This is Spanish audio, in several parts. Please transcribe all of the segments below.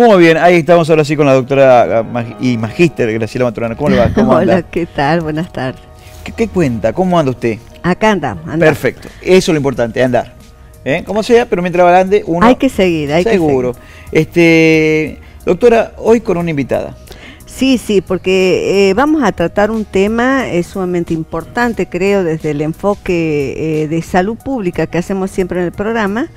Muy bien, ahí estamos ahora sí con la doctora ah, y magíster Graciela Maturana. ¿Cómo le va? ¿Cómo anda? Hola, ¿qué tal? Buenas tardes. ¿Qué, cuenta? ¿Cómo anda usted? Acá andamos. Perfecto, eso es lo importante, andar. ¿Eh? Como sea, pero mientras va grande, uno... Hay que seguir, hay seguro. que seguir. Este, doctora, hoy con una invitada. Sí, sí, porque eh, vamos a tratar un tema eh, sumamente importante, creo, desde el enfoque eh, de salud pública que hacemos siempre en el programa,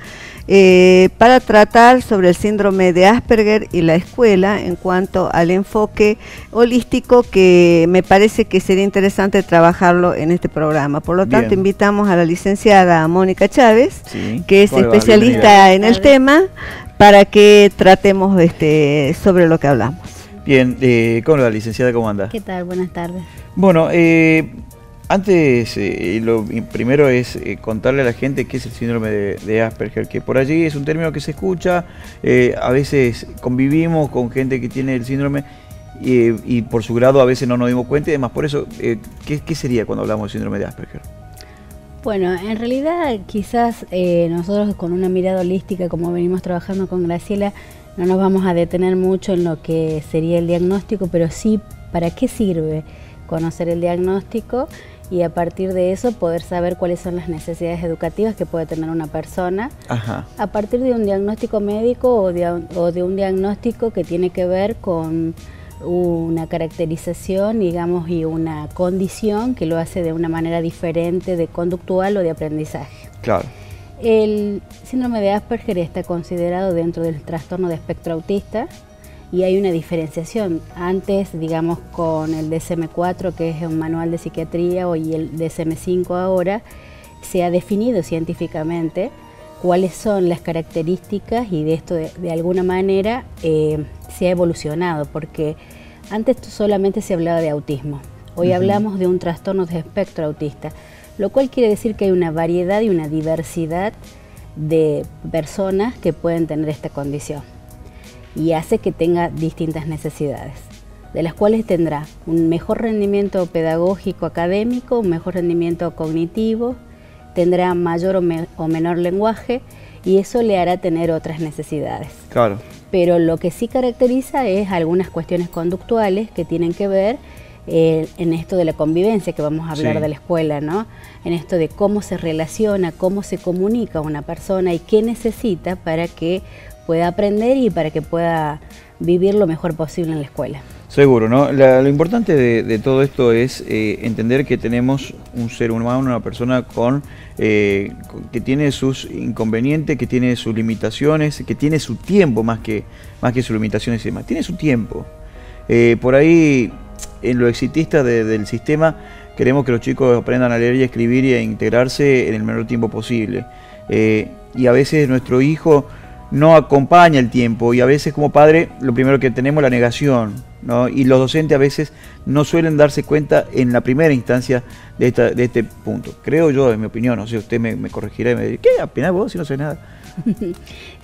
para tratar sobre el síndrome de Asperger y la escuela en cuanto al enfoque holístico que me parece que sería interesante trabajarlo en este programa. Por lo tanto, invitamos a la licenciada Mónica Chávez, que es especialista en el tema, para que tratemos este, sobre lo que hablamos. Bien, eh, ¿cómo la licenciada? ¿Cómo anda? ¿Qué tal? Buenas tardes. Bueno, eh, antes, eh, lo primero es eh, contarle a la gente qué es el síndrome de, Asperger, que por allí es un término que se escucha, a veces convivimos con gente que tiene el síndrome y, por su grado a veces no nos dimos cuenta y además por eso, ¿qué, ¿qué, sería cuando hablamos del síndrome de Asperger? Bueno, en realidad quizás nosotros con una mirada holística, como venimos trabajando con Graciela, no nos vamos a detener mucho en lo que sería el diagnóstico, pero sí para qué sirve conocer el diagnóstico y a partir de eso poder saber cuáles son las necesidades educativas que puede tener una persona a partir de un diagnóstico médico o de, o de, un diagnóstico que tiene que ver con una caracterización, digamos, y una condición que lo hace de una manera diferente de conductual o de aprendizaje. Claro. El síndrome de Asperger está considerado dentro del trastorno de espectro autista y hay una diferenciación. Antes, digamos, con el DSM-4, que es un manual de psiquiatría, y el DSM-5 ahora, se ha definido científicamente cuáles son las características y de esto de, alguna manera eh, se ha evolucionado, porque antes solamente se hablaba de autismo, hoy hablamos de un trastorno de espectro autista lo cual quiere decir que hay una variedad y una diversidad de personas que pueden tener esta condición y hace que tenga distintas necesidades, de las cuales tendrá un mejor rendimiento pedagógico académico, un mejor rendimiento cognitivo, tendrá mayor o, menor lenguaje y eso le hará tener otras necesidades. Claro. Pero lo que sí caracteriza es algunas cuestiones conductuales que tienen que ver eh, en esto de la convivencia que vamos a hablar de la escuela, ¿no? En esto de cómo se relaciona, cómo se comunica una persona y qué necesita para que pueda aprender y para que pueda vivir lo mejor posible en la escuela. Seguro, ¿no? lo importante de, todo esto es eh, entender que tenemos un ser humano, una persona con, eh, que tiene sus inconvenientes, que tiene sus limitaciones, que tiene su tiempo más que, más que sus limitaciones y demás. Tiene su tiempo. por ahí en lo exitista del sistema queremos que los chicos aprendan a leer y escribir y a integrarse en el menor tiempo posible. Eh, y a veces nuestro hijo no acompaña el tiempo y a veces como padre lo primero que tenemos es la negación. ¿no? Y los docentes a veces no suelen darse cuenta en la primera instancia de, de este punto. Creo yo, en mi opinión, no sé, usted me, corregirá y me dirá, ¿qué? Apenas vos si no sé nada.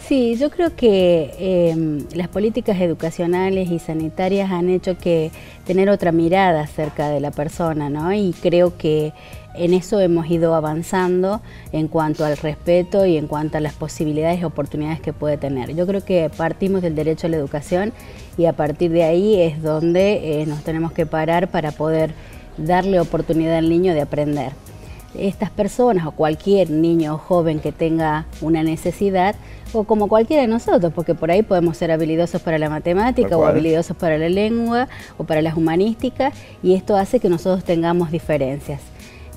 Sí, yo creo que em, las políticas educacionales y sanitarias han hecho que tener otra mirada acerca de la persona, ¿no? Y creo que en eso hemos ido avanzando en cuanto al respeto y en cuanto a las posibilidades y oportunidades que puede tener. Yo creo que partimos del derecho a la educación y a partir de ahí es donde eh, nos tenemos que parar para poder darle oportunidad al niño de aprender estas personas o cualquier niño o joven que tenga una necesidad, o como cualquiera de nosotros, porque por ahí podemos ser habilidosos para la matemática o habilidosos para la lengua o para las humanísticas, y esto hace que nosotros tengamos diferencias.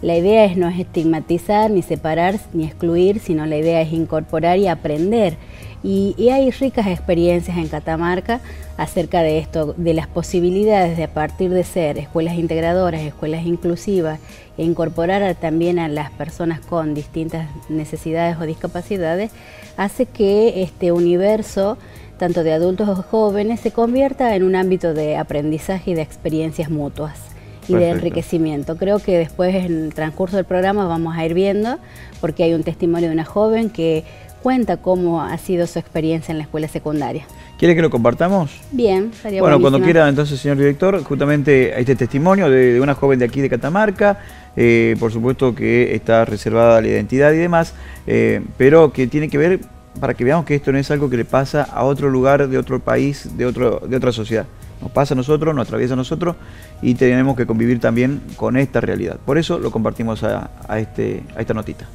La idea es no estigmatizar, ni separar, ni excluir, sino la idea es incorporar y aprender. Y, hay ricas experiencias en Catamarca acerca de esto, de las posibilidades de a partir de ser escuelas integradoras, escuelas inclusivas e incorporar también a las personas con distintas necesidades o discapacidades, hace que este universo, tanto de adultos o jóvenes, se convierta en un ámbito de aprendizaje y de experiencias mutuas y de enriquecimiento. Creo que después en el transcurso del programa vamos a ir viendo, porque hay un testimonio de una joven que cuenta cómo ha sido su experiencia en la escuela secundaria. ¿Quiere que lo compartamos? Bien, estaría Bueno, cuando quiera entonces, señor director, justamente este testimonio de, una joven de aquí de Catamarca, eh, por supuesto que está reservada la identidad y demás, eh, pero que tiene que ver para que veamos que esto no es algo que le pasa a otro lugar, de otro país, de, otro, de otra sociedad. Nos pasa a nosotros, nos atraviesa a nosotros y tenemos que convivir también con esta realidad. Por eso lo compartimos a, este, a esta notita.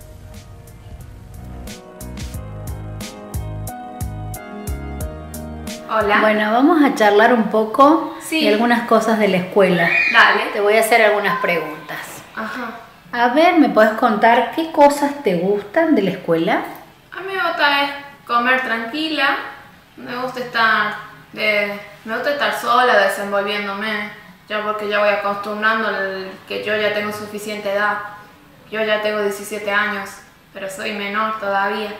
Hola. Bueno, vamos a charlar un poco de algunas cosas de la escuela. Dale. Te voy a hacer algunas preguntas. Ajá. A ver, ¿me puedes contar qué cosas te gustan de la escuela? A mí me gusta comer tranquila, me gusta estar de, me gusta estar sola, desenvolviéndome, ya porque ya voy acostumbrando que yo ya tengo suficiente edad. Yo ya tengo 17 años, pero soy menor todavía.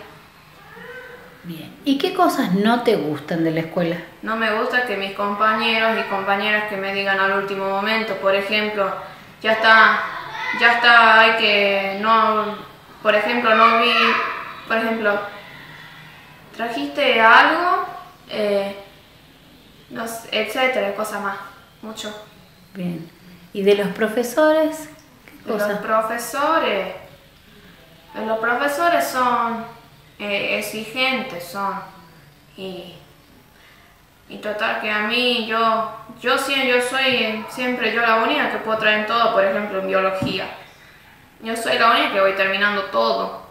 Bien. ¿Y qué cosas no te gustan de la escuela? No me gusta que mis compañeros y compañeras que me digan al último momento, por ejemplo, ya está, ya está, hay que, no, por ejemplo, no vi, por ejemplo, trajiste algo, eh, no etcétera, cosas más, mucho. Bien. ¿Y de los profesores? ¿Qué de los profesores, los profesores son eh, exigentes son. Y, y total que a mí, yo, yo, yo soy siempre yo la única que puedo traer en todo, por ejemplo en biología. Yo soy la única que voy terminando todo.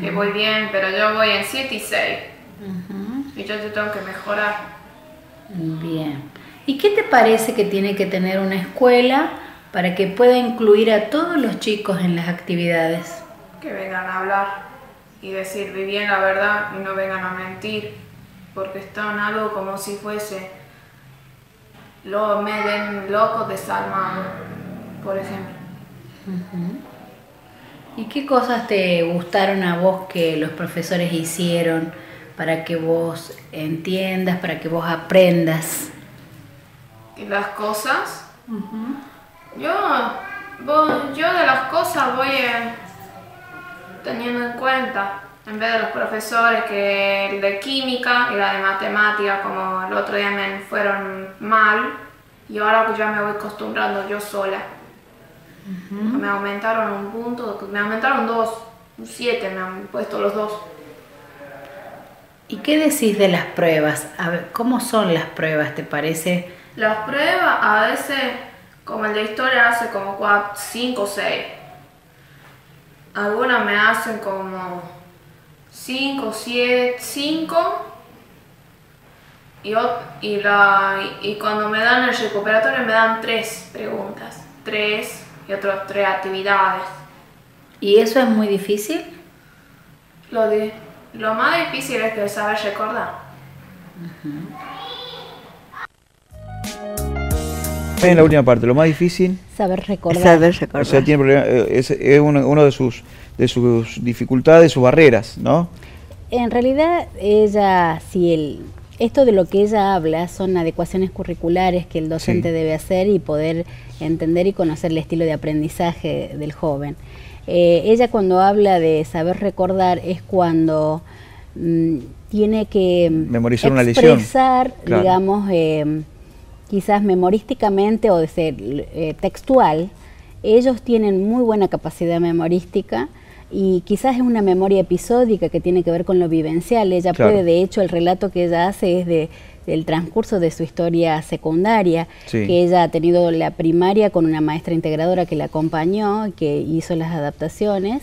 Que voy bien, pero yo voy en 7 y 6. Y yo te tengo que mejorar. Bien. ¿Y qué te parece que tiene que tener una escuela para que pueda incluir a todos los chicos en las actividades? Que vengan a hablar y decir, bien la verdad y no vengan a mentir, porque están algo como si fuese, lo, me den loco desalmado, por ejemplo. ¿Y qué cosas te gustaron a vos que los profesores hicieron para que vos entiendas, para que vos aprendas? Las cosas. yo, yo de las cosas voy a teniendo en cuenta, en vez de los profesores que el de química y la de matemática, como el otro día me fueron mal, y ahora que ya me voy acostumbrando yo sola. Me aumentaron un punto, me aumentaron dos, un siete me han puesto los dos. ¿Y qué decís de las pruebas? A ver, ¿cómo son las pruebas, te parece? Las pruebas a veces, como el de historia, hace como cuatro, cinco o seis algunas me hacen como 5, 7, 5 y, y, la, y cuando me dan el recuperatorio me dan tres preguntas, tres y otras tres actividades. ¿Y eso es muy difícil? Lo, de, lo más difícil es que saber recordar. En la última parte, lo más difícil. Saber recordar. Saber recordar. O sea, tiene eh, es, es uno, de, sus, de sus dificultades, sus barreras, ¿no? En realidad, ella, si el, esto de lo que ella habla son adecuaciones curriculares que el docente debe hacer y poder entender y conocer el estilo de aprendizaje del joven. Eh, ella cuando habla de saber recordar es cuando mm, tiene que memorizar una lección, digamos, eh, quizás memorísticamente o de ser eh, textual, ellos tienen muy buena capacidad memorística y quizás es una memoria episódica que tiene que ver con lo vivencial. Ella puede, de hecho, el relato que ella hace es de, del transcurso de su historia secundaria, que ella ha tenido la primaria con una maestra integradora que la acompañó, que hizo las adaptaciones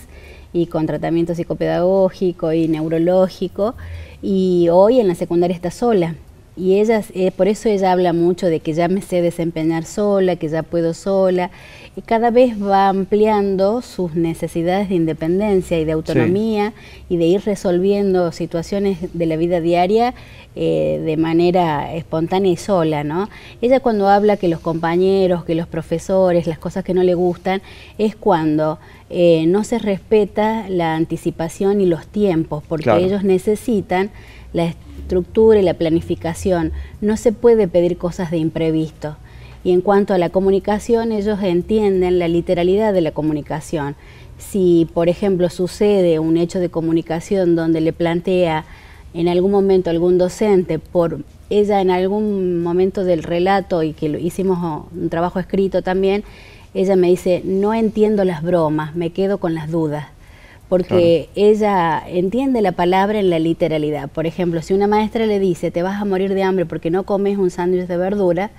y con tratamiento psicopedagógico y neurológico, y hoy en la secundaria está sola y ella, eh, por eso ella habla mucho de que ya me sé desempeñar sola, que ya puedo sola, y cada vez va ampliando sus necesidades de independencia y de autonomía y de ir resolviendo situaciones de la vida diaria eh, de manera espontánea y sola, ¿no? Ella cuando habla que los compañeros, que los profesores, las cosas que no le gustan, es cuando eh, no se respeta la anticipación y los tiempos, porque ellos necesitan la estructura y la planificación. No se puede pedir cosas de imprevisto. Y en cuanto a la comunicación, ellos entienden la literalidad de la comunicación. Si, por ejemplo, sucede un hecho de comunicación donde le plantea en algún momento algún docente, por ella en algún momento del relato y que lo hicimos un trabajo escrito también, ella me dice, no entiendo las bromas, me quedo con las dudas porque ella entiende la palabra en la literalidad. Por ejemplo, si una maestra le dice, te vas a morir de hambre porque no comes un sándwich de verdura,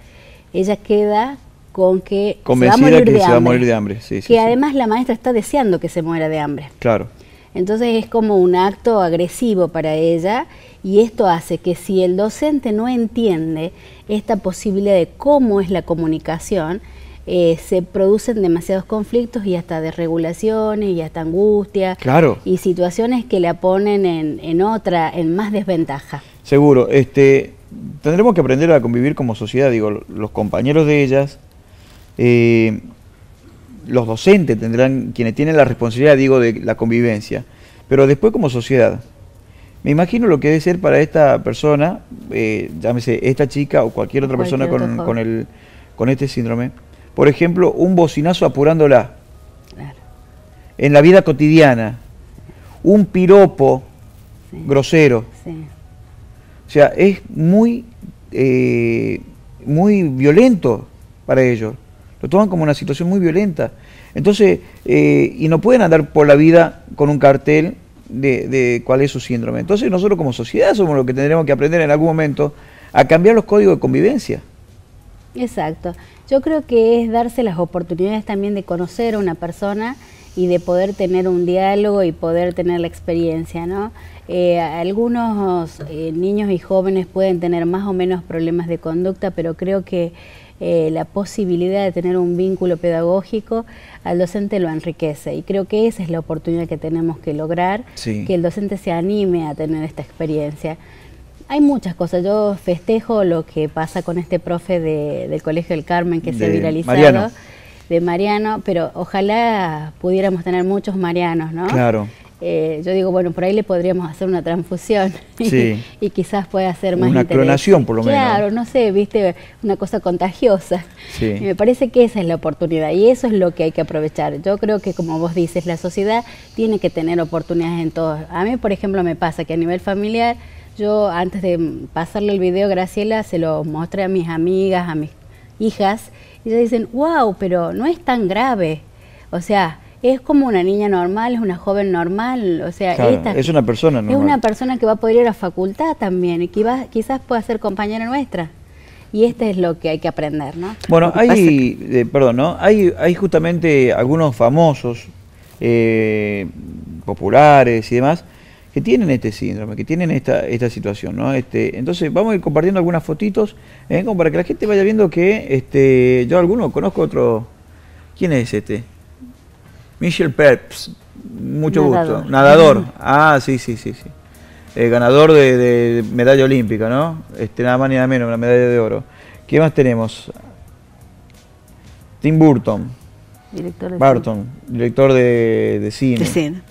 ella queda con que se va a morir, de, hambre, de hambre. que además la maestra está deseando que se muera de hambre. Claro. Entonces es como un acto agresivo para ella y esto hace que si el docente no entiende esta posibilidad de cómo es la comunicación, eh, se producen demasiados conflictos y hasta desregulaciones y hasta angustia claro. y situaciones que la ponen en, otra, en más desventaja. Seguro, este, tendremos que aprender a convivir como sociedad, digo, los compañeros de ellas, eh, los docentes tendrán, quienes tienen la responsabilidad, digo, de la convivencia, pero después como sociedad. Me imagino lo que debe ser para esta persona, eh, llámese esta chica o cualquier otra persona con, con, el, con este síndrome, por ejemplo, un bocinazo apurándola. En la vida cotidiana. Un piropo grosero. O sea, es muy, eh, muy violento para ellos. Lo toman como una situación muy violenta. Entonces, eh, y no pueden andar por la vida con un cartel de, cuál es su síndrome. Entonces nosotros como sociedad somos los que tendremos que aprender en algún momento a cambiar los códigos de convivencia. Exacto. Yo creo que es darse las oportunidades también de conocer a una persona y de poder tener un diálogo y poder tener la experiencia, ¿no? Eh, algunos eh, niños y jóvenes pueden tener más o menos problemas de conducta, pero creo que eh, la posibilidad de tener un vínculo pedagógico al docente lo enriquece y creo que esa es la oportunidad que tenemos que lograr, que el docente se anime a tener esta experiencia. Hay muchas cosas. Yo festejo lo que pasa con este profe del Colegio del Carmen que se ha viralizado. De Mariano, pero ojalá pudiéramos tener muchos Marianos, ¿no? Claro. Eh, yo digo, bueno, por ahí le podríamos hacer una transfusión y, quizás pueda ser más Una clonación, por lo menos. Claro, no sé, viste, una cosa contagiosa. Sí. me parece que esa es la oportunidad y eso es lo que hay que aprovechar. Yo creo que, como vos dices, la sociedad tiene que tener oportunidades en todo. A mí, por ejemplo, me pasa que a nivel familiar yo antes de pasarle el video, Graciela, se lo mostré a mis amigas, a mis hijas, y ellas dicen, wow, pero no es tan grave. O sea, es como una niña normal, es una joven normal, o sea, es una persona normal. Es una persona que va a poder ir a facultad también y que va, quizás pueda ser compañera nuestra. Y este es lo que hay que aprender, ¿no? Bueno, hay, eh, perdón, ¿no? Hay, hay justamente algunos famosos, eh, populares y demás, que tienen este síndrome, que tienen esta, esta situación, ¿no? Este, entonces vamos a ir compartiendo algunas fotitos, ¿eh? como para que la gente vaya viendo que este, yo alguno conozco otro. ¿Quién es este? Michel Peps, mucho gusto. Nadador. Ah, sí, sí, sí, sí. Eh, ganador de, medalla olímpica, ¿no? Este, nada más ni nada menos, una medalla de oro. ¿Qué más tenemos? Tim Burton. Director de Barton, director de, de cine. De cine.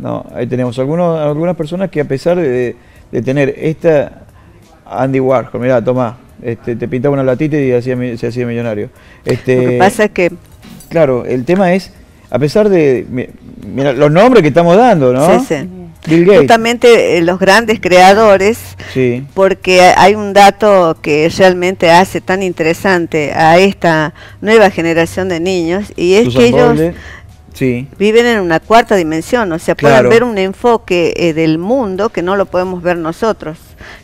No, ahí tenemos algunos, algunas personas que a pesar de, tener esta Andy Warhol, mira, toma, este, te pintaba una latita y hacía, se hacía millonario. Este, Lo que pasa es que... Claro, el tema es, a pesar de, mira, los nombres que estamos dando, ¿no? Sí, sí. Bill Gates. Justamente eh, los grandes creadores, sí. porque hay un dato que realmente hace tan interesante a esta nueva generación de niños y es que ellos viven en una cuarta dimensión, o sea, pueden ver un enfoque eh, del mundo que no lo podemos ver nosotros,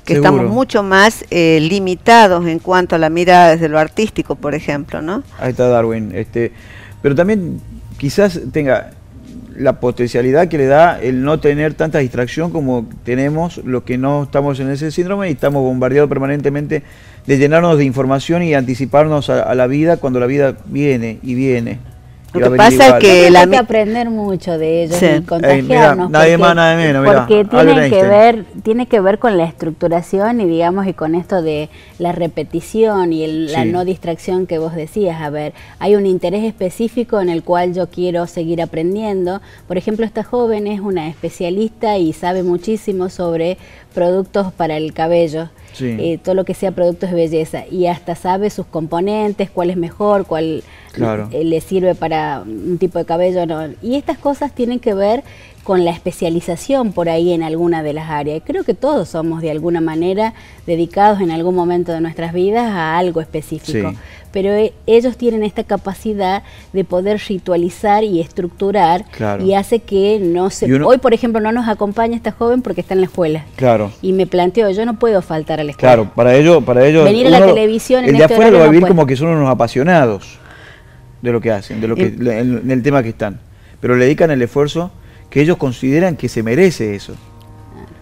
que estamos mucho más eh, limitados en cuanto a la mirada desde lo artístico, por ejemplo, ¿no? Ahí está Darwin, este, pero también quizás tenga la potencialidad que le da el no tener tanta distracción como tenemos los que no estamos en ese síndrome y estamos bombardeados permanentemente de llenarnos de información y anticiparnos a la vida cuando la vida viene y viene. Lo que pasa es que la... hay que aprender mucho de ellos y contagiarnos. nadie más, nadie menos. Porque tiene que, ver, tiene que ver con la estructuración y digamos y con esto de la repetición y la no distracción que vos decías. A ver, hay un interés específico en el cual yo quiero seguir aprendiendo. Por ejemplo, esta joven es una especialista y sabe muchísimo sobre productos para el cabello. Eh, todo lo que sea productos de belleza y hasta sabe sus componentes, cuál es mejor, cuál eh, le sirve para un tipo de cabello. No. Y estas cosas tienen que ver con la especialización por ahí en alguna de las áreas. Creo que todos somos de alguna manera dedicados en algún momento de nuestras vidas a algo específico. Pero e- ellos tienen esta capacidad de poder ritualizar y estructurar Claro. y hace que no se... Uno- Hoy, por ejemplo, no nos acompaña esta joven porque está en la escuela. Claro. Y me planteo, yo no puedo faltar a la escuela. Claro, para ellos, para ellos Venir a la televisión en el de este afuera lo va a vivir como que son unos apasionados de lo que hacen, de lo que en, en el tema que están, pero le dedican el esfuerzo que ellos consideran que se merece eso.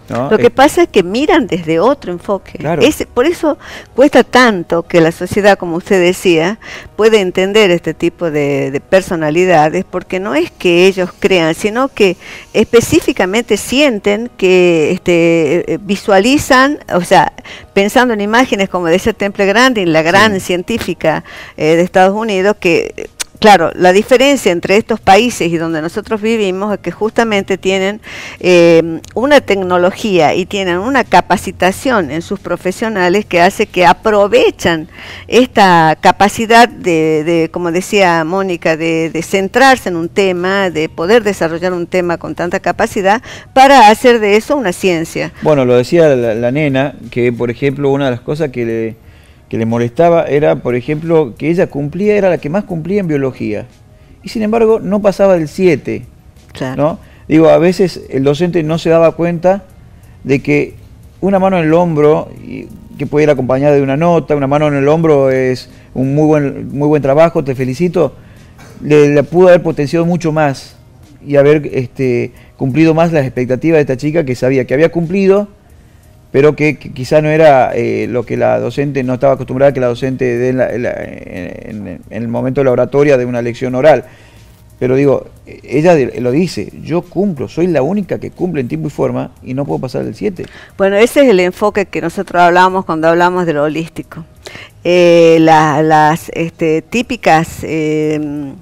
¿No? Lo que pasa es que miran desde otro enfoque. Claro. Ese- por eso cuesta tanto que la sociedad, como usted decía, puede entender este tipo de, de personalidades, porque no es que ellos crean, sino que específicamente sienten que este, eh, visualizan, o sea, pensando en imágenes como decía Temple Grandin, la gran Sí. científica eh, de Estados Unidos, que Claro, la diferencia entre estos países y donde nosotros vivimos es que justamente tienen eh, una tecnología y tienen una capacitación en sus profesionales que hace que aprovechan esta capacidad de, de, como decía Mónica, de, centrarse en un tema, de poder desarrollar un tema con tanta capacidad para hacer de eso una ciencia. Bueno, lo decía la, la nena, que por ejemplo una de las cosas que le, que le molestaba era, por ejemplo, que ella cumplía, era la que más cumplía en biología. Y sin embargo no pasaba del 7. Claro. ¿no? Digo, a veces el docente no se daba cuenta de que una mano en el hombro, que puede ir acompañada de una nota, una mano en el hombro es un muy buen, muy buen trabajo, te felicito, le, le pudo haber potenciado mucho más y haber este, cumplido más las expectativas de esta chica que sabía que había cumplido, pero que, que quizá no era eh, lo que la docente no estaba acostumbrada a que la docente dé en, la- en el momento de la oratoria de una lección oral. Pero digo, ella de- lo dice, yo cumplo, soy la única que cumple en tiempo y forma y no puedo pasar del 7. Bueno, ese es el enfoque que nosotros hablamos cuando hablamos de lo holístico. Eh, la- las este, típicas eh,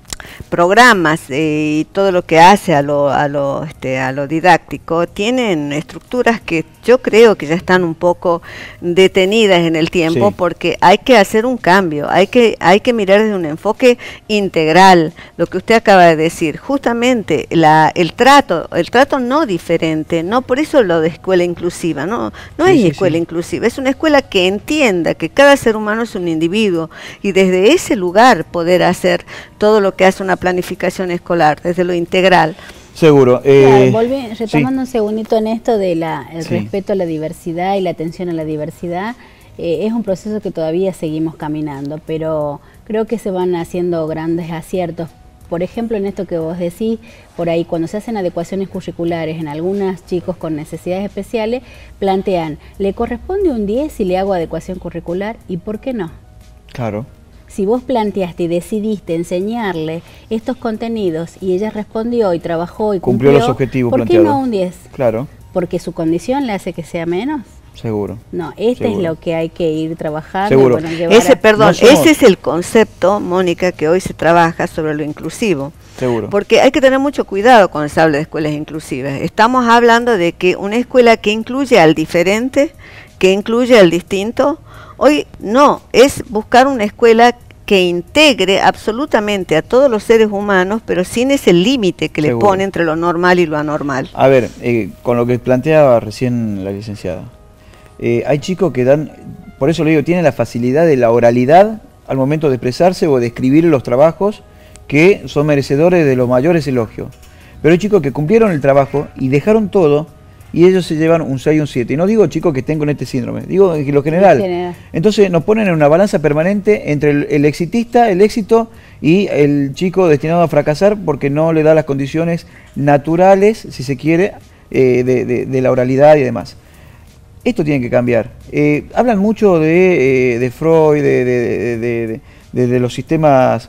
programas eh, y todo lo que hace a lo, a, lo, este, a lo didáctico tienen estructuras que yo creo que ya están un poco detenidas en el tiempo Sí. porque hay que hacer un cambio, hay que, hay que mirar desde un enfoque integral, lo que usted acaba de decir, justamente la, el trato, el trato no diferente, no por eso lo de escuela inclusiva, no, no Sí, es sí, escuela inclusiva, es una escuela que entienda que cada ser humano es un individuo y desde ese lugar poder hacer todo lo que hace una planificación escolar, desde lo integral. Seguro. Claro, eh, sí. retomando un segundito en esto de la, el Sí. respeto a la diversidad y la atención a la diversidad, eh, es un proceso que todavía seguimos caminando, pero creo que se van haciendo grandes aciertos. Por ejemplo, en esto que vos decís, por ahí cuando se hacen adecuaciones curriculares en algunos chicos con necesidades especiales, plantean, ¿le corresponde un 10 si le hago adecuación curricular? ¿Y por qué no? Claro. Si vos planteaste y decidiste enseñarle estos contenidos y ella respondió y trabajó y Cumplió cumplió, los objetivos ¿por qué planteados. no un 10? Claro, ¿Porque su condición le hace que sea menos? seguro. No, este Seguro. es lo que hay que ir trabajando. Seguro. bueno, Ese, a- perdón, no somos- ese es el concepto, Mónica, que hoy se trabaja sobre lo inclusivo. Seguro. Porque hay que tener mucho cuidado cuando se habla de escuelas inclusivas. Estamos hablando de que una escuela que incluye al diferente, que incluye al distinto, hoy no, es buscar una escuela que integre absolutamente a todos los seres humanos, pero sin ese límite que le pone entre lo normal y lo anormal. A ver, eh, con lo que planteaba recién la licenciada, eh, hay chicos que dan, por eso le digo, tienen la facilidad de la oralidad al momento de expresarse o de escribir los trabajos que son merecedores de los mayores elogios. Pero hay chicos que cumplieron el trabajo y dejaron todo y ellos se llevan un 6 y un 7. Y no digo chicos que estén con este síndrome, digo en lo general. En general. Entonces nos ponen en una balanza permanente entre el, el exitista, el éxito y el chico destinado a fracasar porque no le da las condiciones naturales, si se quiere, eh, de, de- de la oralidad y demás. Esto tiene que cambiar. Eh, hablan mucho de, eh, de Freud, de, de- de- de- de- de los sistemas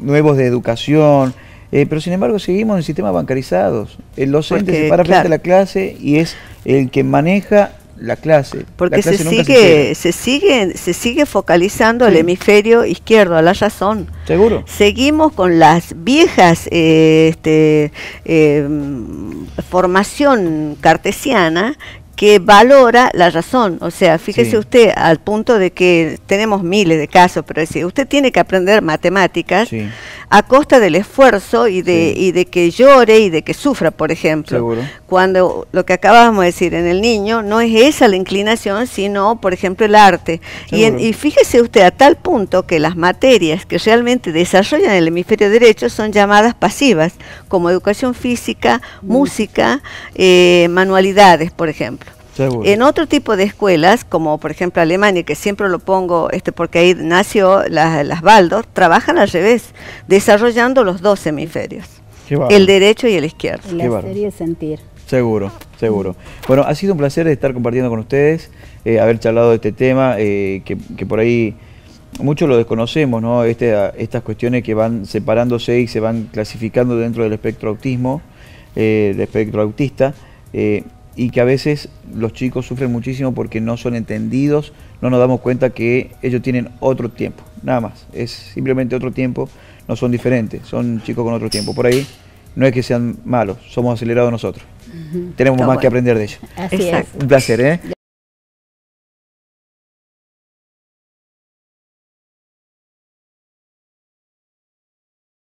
nuevos de educación, eh, pero sin embargo seguimos en sistemas bancarizados. El docente Porque, se para frente claro. a la clase y es el que maneja la clase. Porque La se nunca sigue, entera. se sigue, se sigue focalizando el Sí. hemisferio izquierdo a la razón. Seguro. Seguimos con las viejas eh, este, eh, formación cartesiana que valora la razón. O sea, fíjese Sí. usted al punto de que tenemos miles de casos, pero si usted tiene que aprender matemáticas, Sí. A costa del esfuerzo y de, y de que llore y de que sufra, por ejemplo. Seguro. Cuando lo que acabábamos de decir en el niño no es esa la inclinación, sino, por ejemplo, el arte. Y, en- y fíjese usted a tal punto que las materias que realmente desarrollan el hemisferio derecho son llamadas pasivas, como educación física, música, eh, manualidades, por ejemplo. Seguro. En otro tipo de escuelas, como por ejemplo Alemania, que siempre lo pongo este, porque ahí nació la- las Waldorf, trabajan al revés, desarrollando los dos hemisferios, el derecho y el izquierdo. El Qué hacer y el sentir. Seguro, seguro. Bueno, ha sido un placer estar compartiendo con ustedes, eh, haber charlado de este tema, eh, que, que por ahí muchos lo desconocemos, ¿no? Este, a- estas cuestiones que van separándose y se van clasificando dentro del espectro autismo, eh, del espectro autista, eh, y que a veces los chicos sufren muchísimo porque no son entendidos, no nos damos cuenta que ellos tienen otro tiempo, nada más, es simplemente otro tiempo, no son diferentes, son chicos con otro tiempo. Por ahí no es que sean malos, somos acelerados nosotros. Tenemos Está más que aprender de ellos. Así Exacto. es. Un placer, ¿eh?